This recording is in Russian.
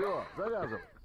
Все, завязывай.